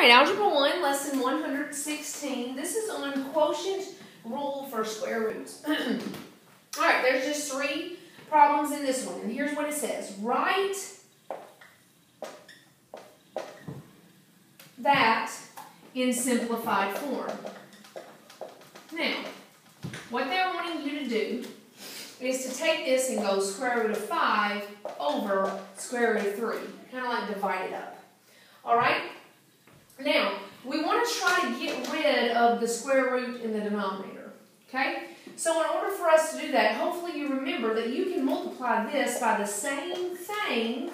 right, Algebra 1, Lesson 116. This is on quotient rule for square roots. All right, there's just three problems in this one. And here's what it says. Write that in simplified form. Now, what they're wanting you to do is to take this and go square root of 5 over square root of 3. Kind of like divide it up. All right? Now, we want to try to get rid of the square root in the denominator. Okay? So in order for us to do that, hopefully you remember that you can multiply this by the same thing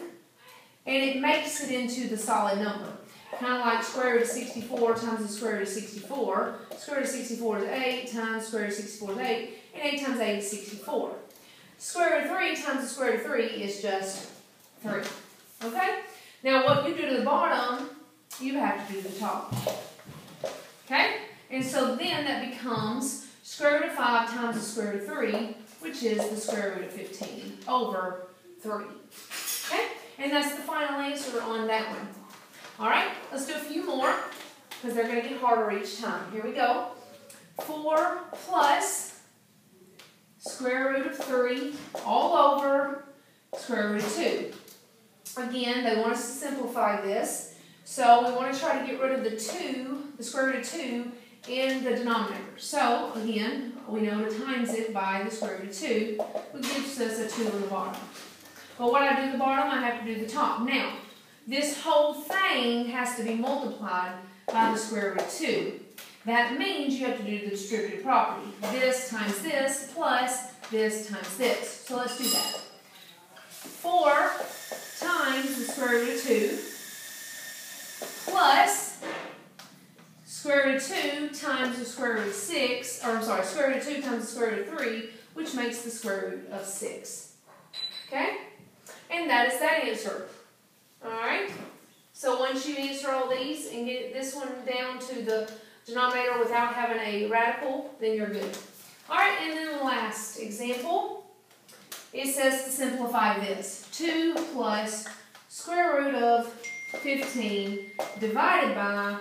and it makes it into the solid number. Kind of like square root of 64 times the square root of 64. Square root of 64 is 8 times square root of 64 is 8. And 8 times 8 is 64. Square root of 3 times the square root of 3 is just 3. Okay? Now what you do to the bottom you have to do the top. Okay? And so then that becomes square root of 5 times the square root of 3, which is the square root of 15 over 3. Okay? And that's the final answer on that one. All right, let's do a few more because they're going to get harder each time. Here we go. 4 plus square root of 3 all over square root of 2. Again, they want us to simplify this. So we want to try to get rid of the 2, the square root of 2, in the denominator. So, again, we know to times it by the square root of 2, which gives us a 2 on the bottom. But what I do the bottom, I have to do the top. Now, this whole thing has to be multiplied by the square root of 2. That means you have to do the distributive property. This times this plus this times this. So let's do that. 4 times the square root of 2 plus square root of 2 times the square root of 6, or I'm sorry, square root of 2 times the square root of 3, which makes the square root of 6. Okay? And that is that answer. Alright? So once you answer all these and get this one down to the denominator without having a radical, then you're good. Alright, and then the last example, it says to simplify this. 2 plus square root of 15 divided by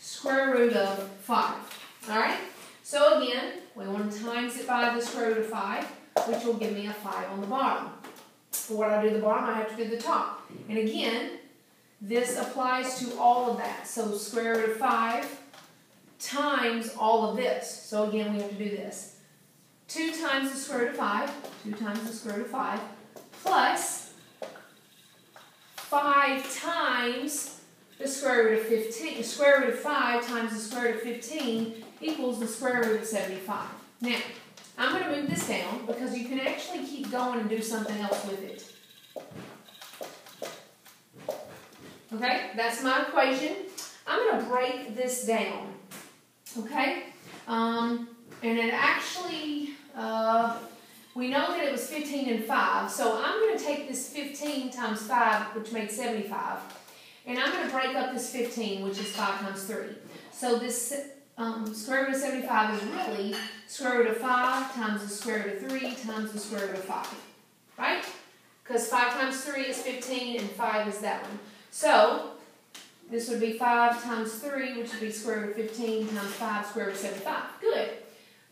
square root of 5. Alright? So again, we want to times it by the square root of 5, which will give me a 5 on the bottom. For what I do the bottom, I have to do the top. And again, this applies to all of that. So square root of 5 times all of this. So again, we have to do this. 2 times the square root of 5, 2 times the square root of 5, plus 5 times the square root of 15, the square root of 5 times the square root of 15 equals the square root of 75. Now, I'm going to move this down because you can actually keep going and do something else with it. Okay, that's my equation. I'm going to break this down. Okay, um, and it actually, uh, we know that it was 15 and 5, so I'm going to take this 15 times 5, which makes 75, and I'm going to break up this 15, which is 5 times 3. So this um, square root of 75 is really square root of 5 times the square root of 3 times the square root of 5, right? Because 5 times 3 is 15, and 5 is that one. So, this would be 5 times 3, which would be square root of 15 times 5, square root of 75. Good.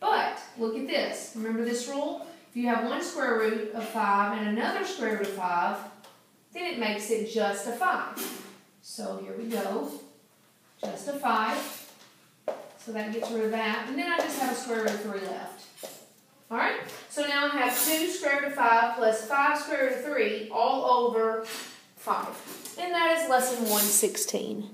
But, look at this. Remember this rule? If you have one square root of 5 and another square root of 5, then it makes it just a 5. So here we go. Just a 5. So that gets rid of that. And then I just have a square root of 3 left. Alright? So now I have 2 square root of 5 plus 5 square root of 3 all over 5. And that is lesson 116.